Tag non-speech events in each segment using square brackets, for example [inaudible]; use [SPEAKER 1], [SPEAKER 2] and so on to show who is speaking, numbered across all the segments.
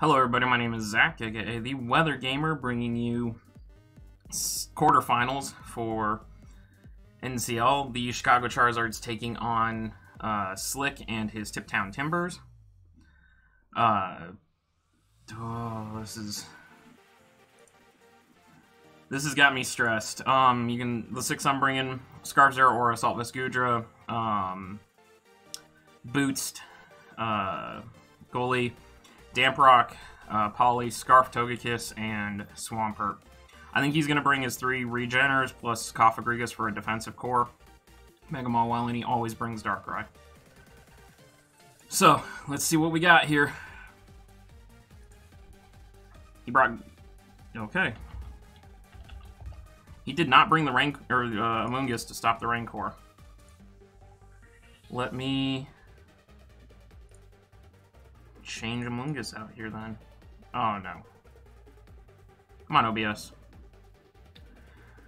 [SPEAKER 1] Hello, everybody. My name is Zach, aka the Weather Gamer, bringing you quarterfinals for NCL. The Chicago Charizards taking on uh, Slick and his Tipp Town Timburrs. Uh, oh, this is this has got me stressed. Um, you can the six I'm bringing: Scarf Zeraora, Assault Goodra, um, Boost, uh, Goli. Damp Rock, uh, Polly, Scarf Togekiss, and Swampert. I think he's going to bring his three Regeners plus Cofagrigus for a defensive core. Mega Mawile, and he always brings Darkrai. So, let's see what we got here. He brought... Okay. He did not bring the rank or uh, Amoonguss to stop the Rancor. Let me change Amoonguss out here then. Oh no. Come on, OBS.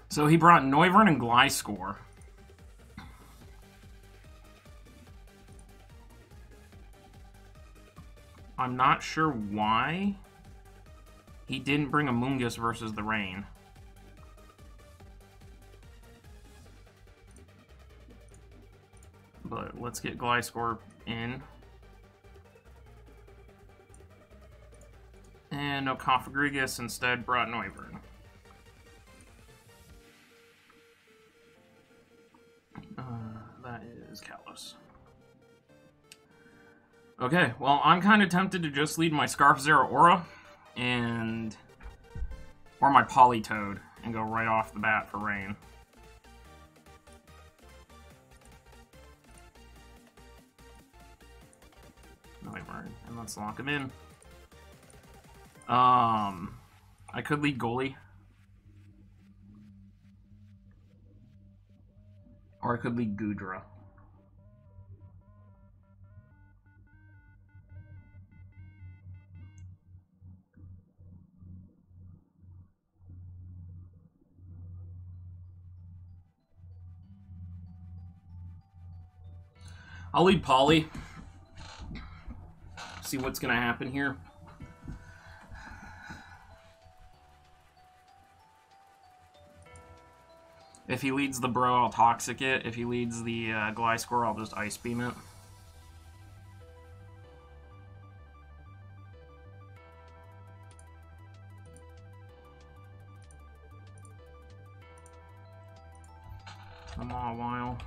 [SPEAKER 1] So he brought Noivern and Gliscor. I'm not sure why he didn't bring Amoonguss versus the Rain. But let's get Gliscor in. And no Cofagrigus, instead brought Noivern. Uh, that is Kalos. Okay, well, I'm kind of tempted to just lead my Scarf Zeraora and... or my Politoed and go right off the bat for Rain. Noivern, and let's lock him in. Um, I could lead Goli. Or I could lead Goodra. I'll lead Polly. See what's going to happen here. If he leads the Bro, I'll Toxic it. If he leads the uh, Gliscor, I'll just Ice Beam it. Come on, a while.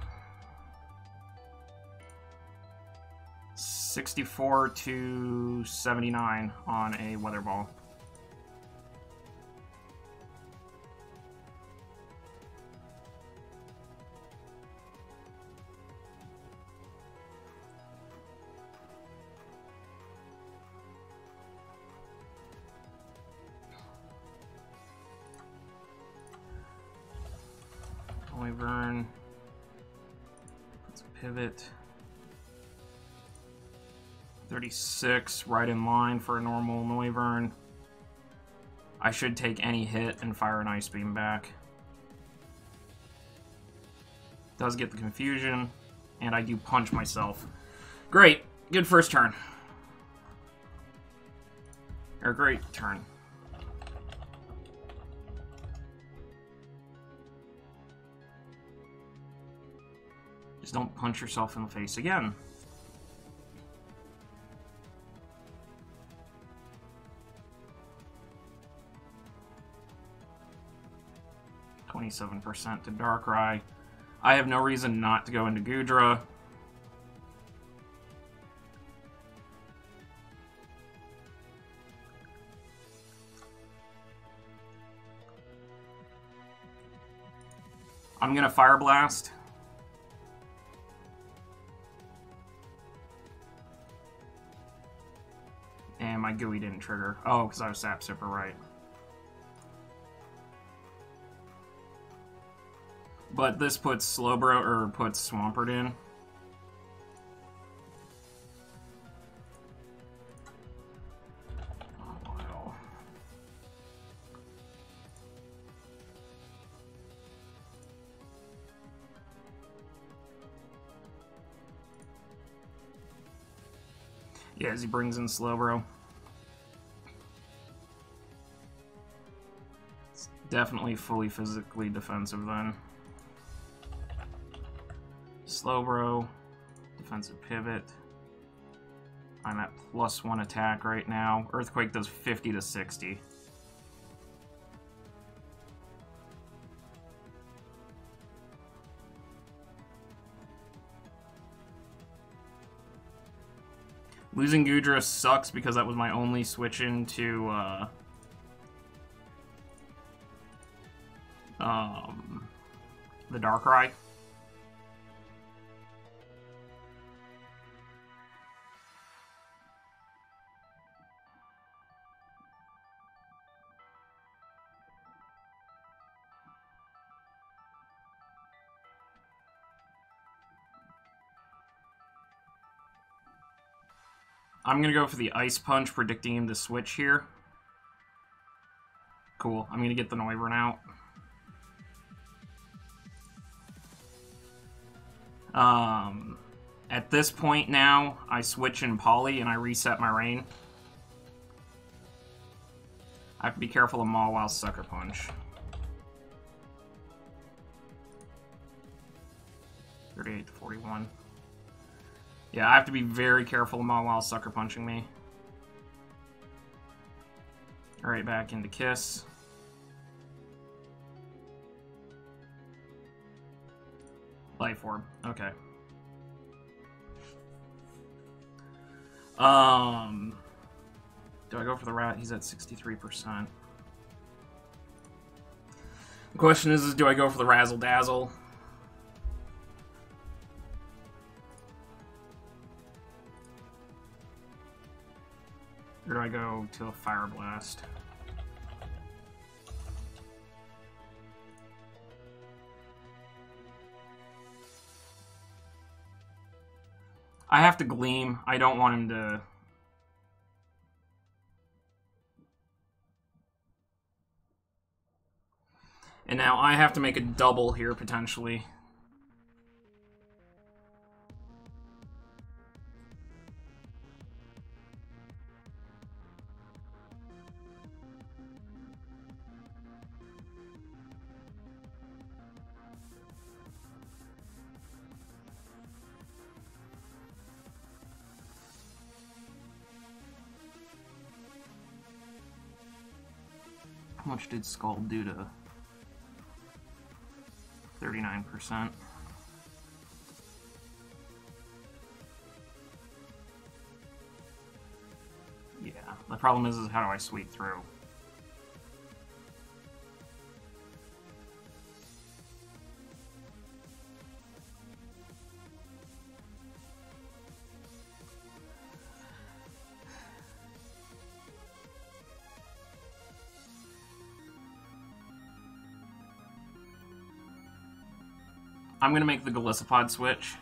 [SPEAKER 1] 64 to 79 on a Weather Ball. Pivot. 36, right in line for a normal Noivern. I should take any hit and fire an Ice Beam back. Does get the confusion, and I do punch myself. Great, good first turn. Or great turn. Don't punch yourself in the face again. Twenty-seven percent to Darkrai. I have no reason not to go into Goodra. I'm gonna Fire Blast. Gooey didn't trigger. Oh, because I was Sap Sipper, right. But this puts Slowbro, or puts Swampert in. Oh, yeah, as he brings in Slowbro. Definitely fully physically defensive then. Slowbro, defensive pivot. I'm at plus one attack right now. Earthquake does 50 to 60. Losing Goodra sucks because that was my only switch into uh, um, the Darkrai. I'm gonna go for the Ice Punch, predicting to switch here. Cool. I'm gonna get the Noivern out. Um, at this point now, I switch in Poly and I reset my rain. I have to be careful of Mawile Sucker Punch. 38 to 41. Yeah, I have to be very careful of Mawile Sucker Punching me. Alright, back into Kiss. Life Orb. Okay. Um, do I go for the rat? He's at 63%. The question is, is do I go for the Razzle Dazzle? Or do I go to a Fire Blast? I have to Gleam. I don't want him to... And now I have to make a double here, potentially. Did Scald do to 39%? Yeah, the problem is, is how do I sweep through? I'm gonna make the Golisopod switch.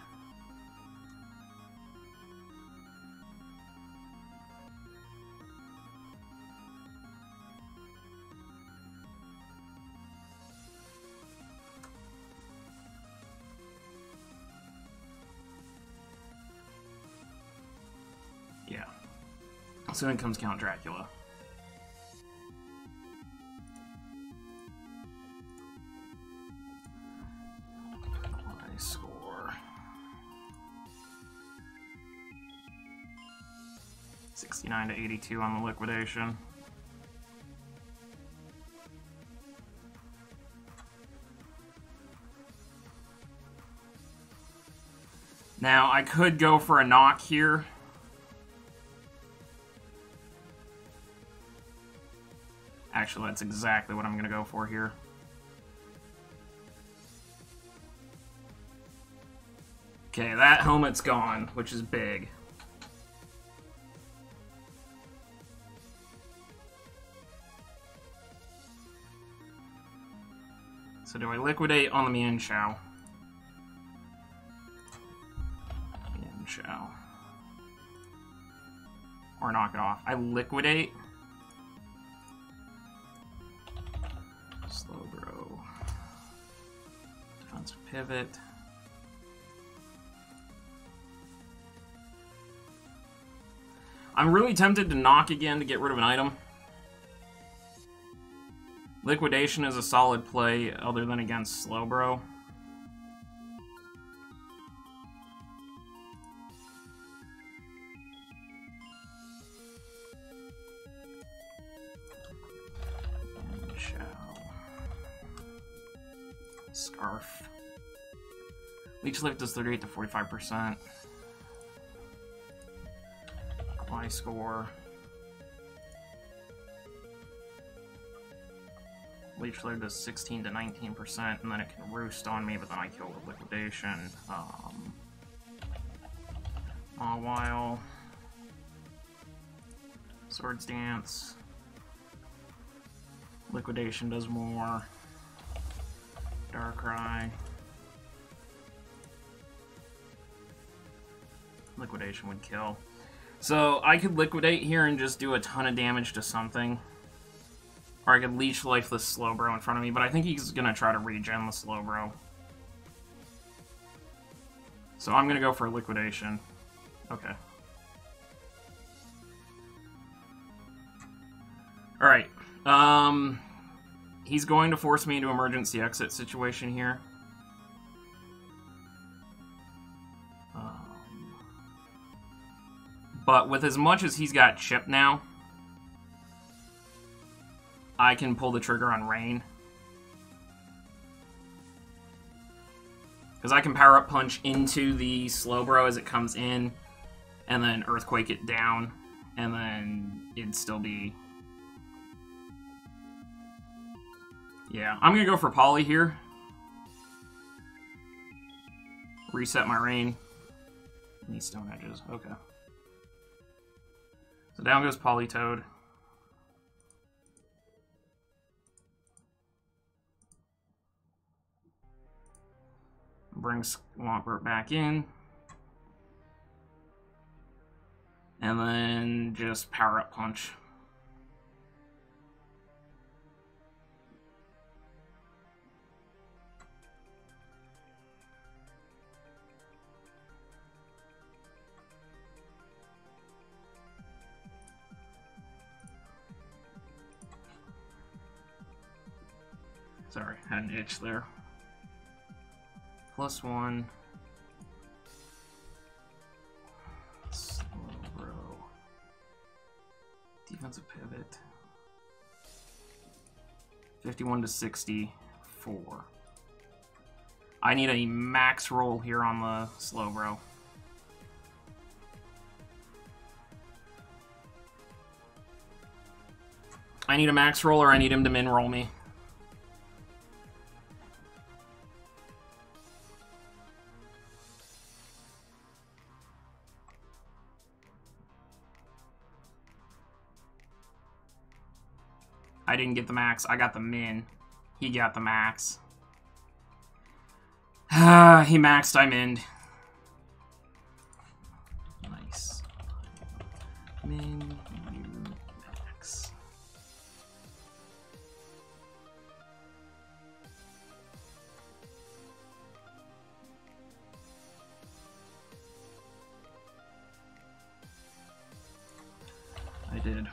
[SPEAKER 1] Yeah. So in comes Count Dracula. 69 to 82 on the liquidation. Now, I could go for a knock here. Actually, that's exactly what I'm going to go for here. Okay, that helmet's gone, which is big. So do I liquidate on the Mienshao? Mienshao. Or knock it off. I liquidate. Slowbro. Defensive pivot. I'm really tempted to knock again to get rid of an item. Liquidation is a solid play other than against Slowbro. Scarf. Leech Life does 38 to 45%. My score. Leech Life does 16 to 19%, and then it can roost on me, but then I kill with Liquidation. Um, Mawile. Swords Dance. Liquidation does more. Darkrai. Liquidation would kill. So I could liquidate here and just do a ton of damage to something. Or I could leech life the Slowbro in front of me, but I think he's gonna try to regen the Slowbro. So I'm gonna go for liquidation. Okay. Alright. Um he's going to force me into emergency exit situation here. Um, but with as much as he's got chip now, I can pull the trigger on Rain. Because I can power up punch into the Slowbro as it comes in, and then Earthquake it down, and then it'd still be Yeah, I'm gonna go for Polly here. Reset my rain. These stone edges, okay. So down goes Politoed. Bring Swampert back in. And then just power up punch. Sorry, had an itch there. Plus one. Slow bro. Defensive pivot. 51 to 64. I need a max roll here on the Slowbro. I need a max roll or I need him to min roll me. I didn't get the max. I got the min. He got the max. Ah, [sighs] he maxed, I minned. Nice. Min, max. I did.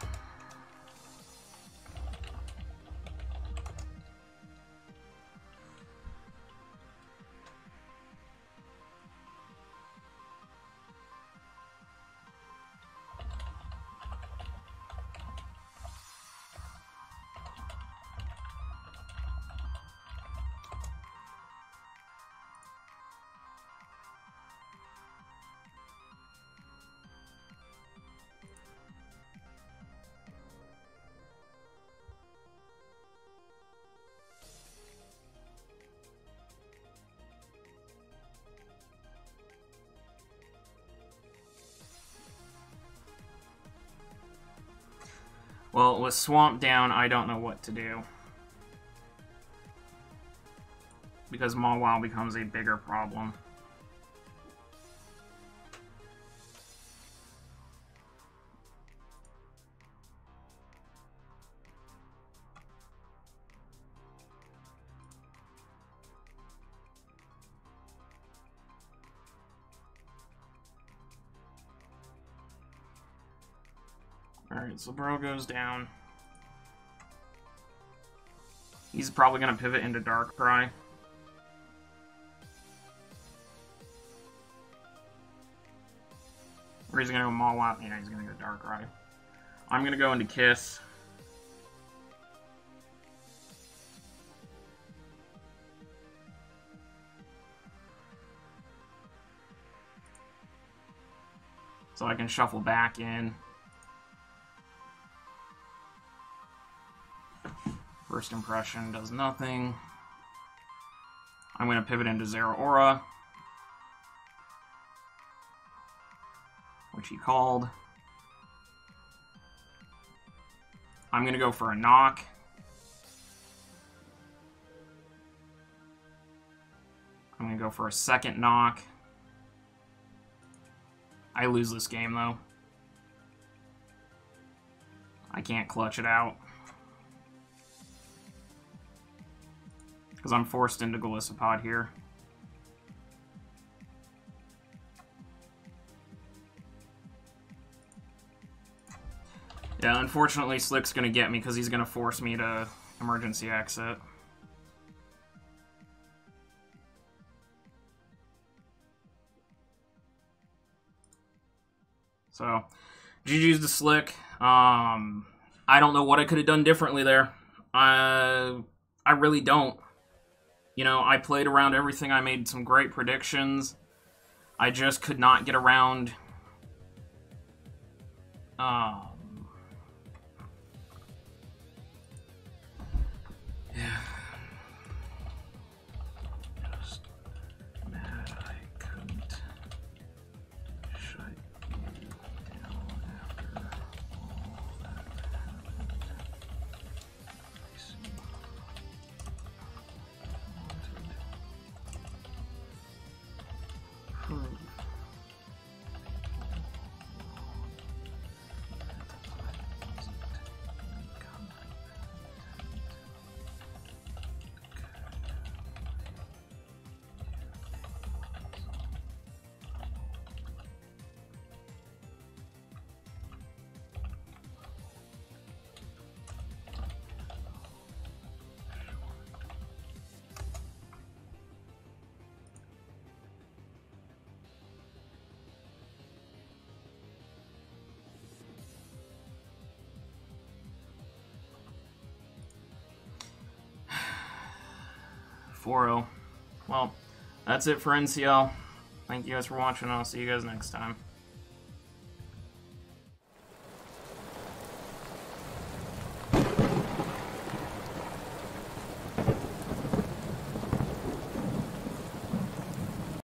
[SPEAKER 1] Well, with Swamp down, I don't know what to do. Because Mawile becomes a bigger problem. Alright, so Bro goes down. He's probably going to pivot into Darkrai. Or he's going to go Mawile. Yeah, he's going to go Darkrai. I'm going to go into Kiss. So I can shuffle back in. First impression does nothing. I'm going to pivot into Zeraora. Which he called. I'm going to go for a knock. I'm going to go for a second knock. I lose this game, though. I can't clutch it out. Because I'm forced into Golisopod here. Yeah, unfortunately Slick's going to get me because he's going to force me to emergency exit. So, GG's to Slick. Um, I don't know what I could have done differently there. I, I really don't. You know, I played around everything. I made some great predictions. I just could not get around. Um, Oh. Well, that's it for NCL. Thank you guys for watching. I'll see you guys next time.